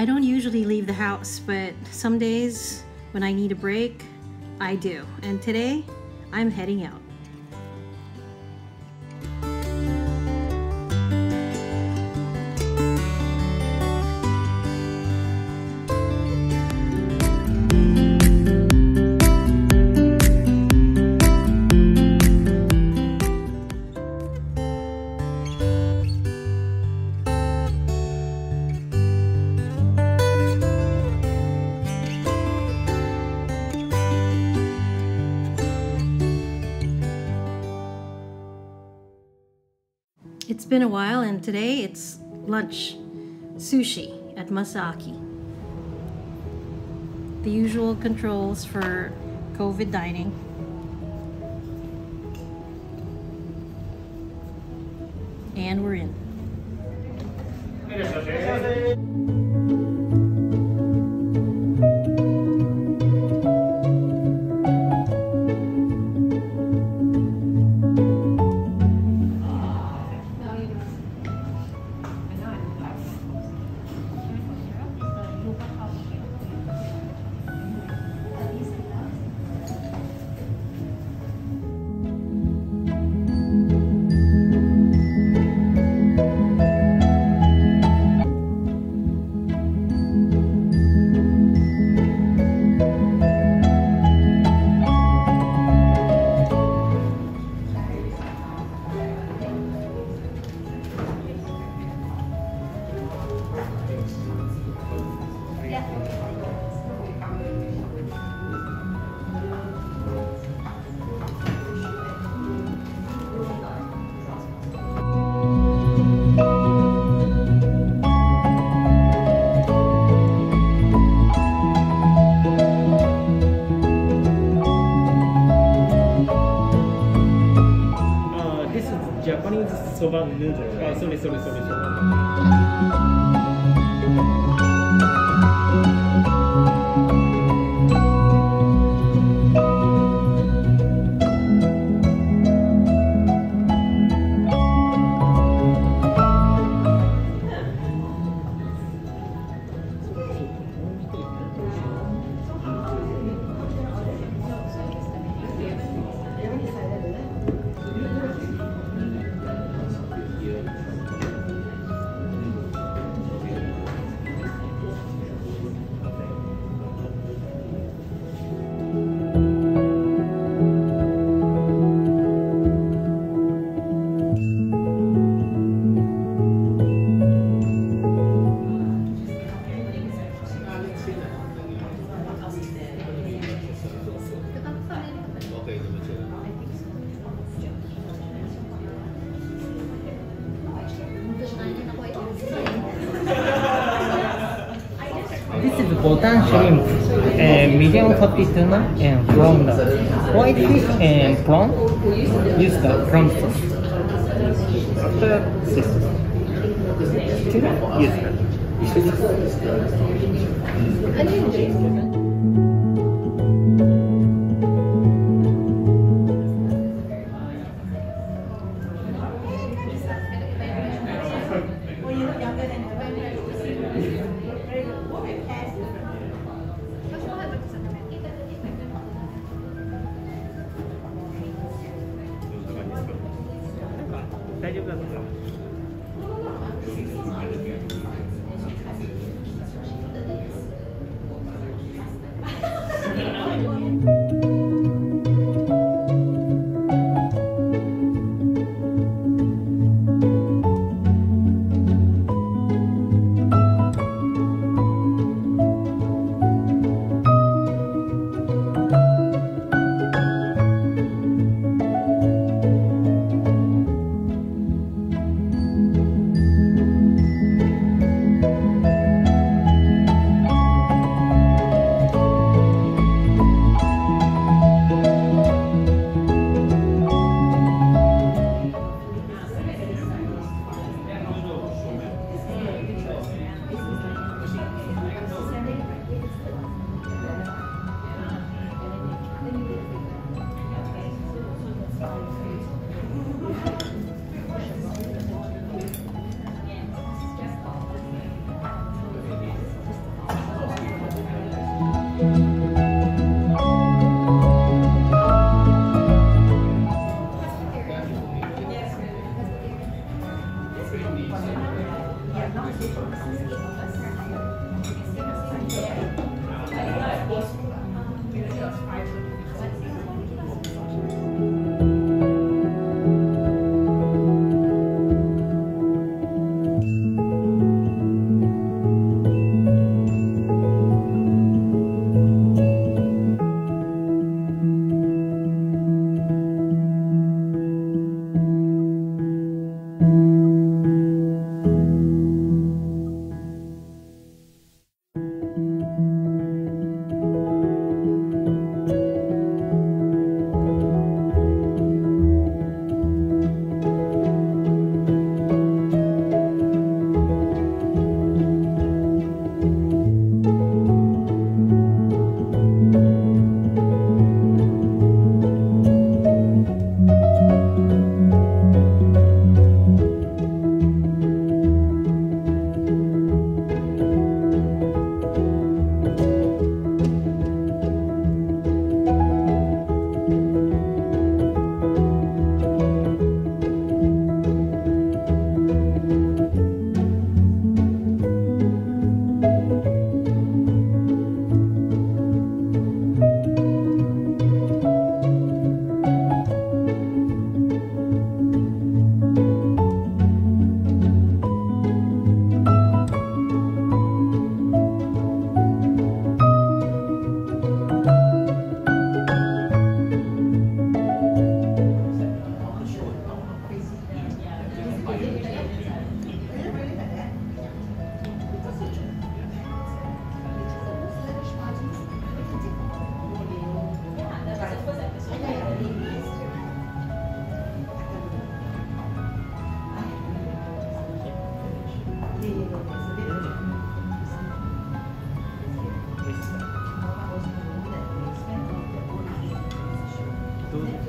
I don't usually leave the house, but some days when I need a break, I do. And today, I'm heading out. Been a while, and today it's lunch sushi at Masaaki. The usual controls for COVID dining. And we're in. sobre, sobre. Botan shrimp, and medium fatty tuna, and the white fish and prawn, use the prawn sauce. After this, tuna, use Ja.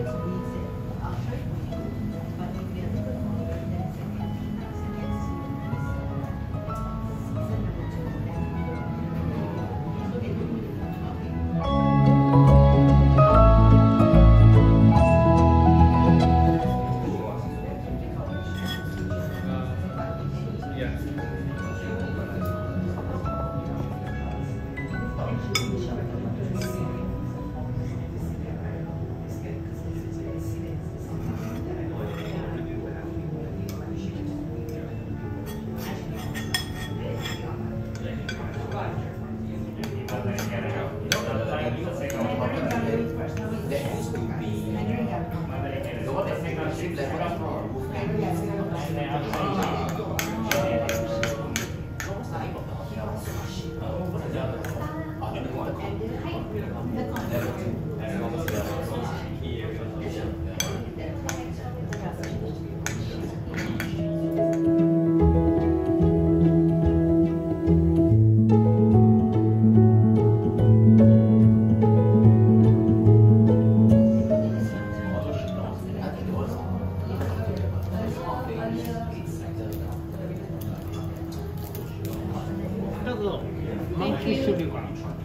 Yes. There used to be that's. るから。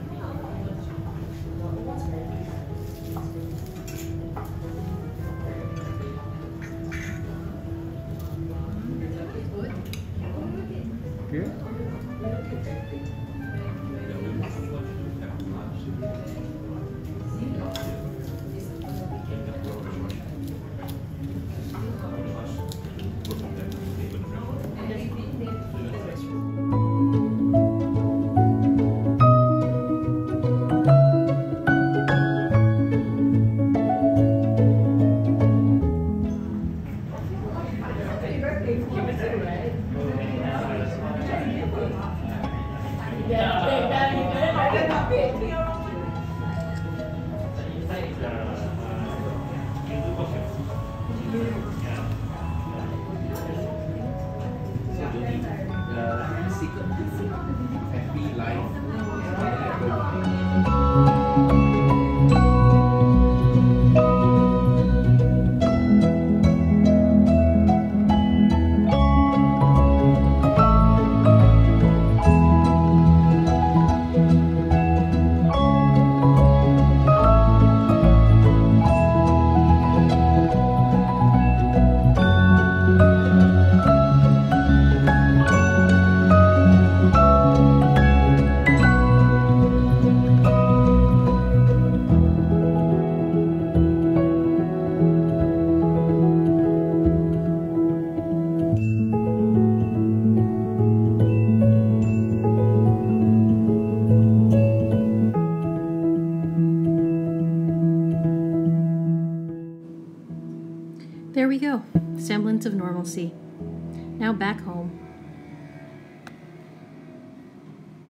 Normalcy. Now back home.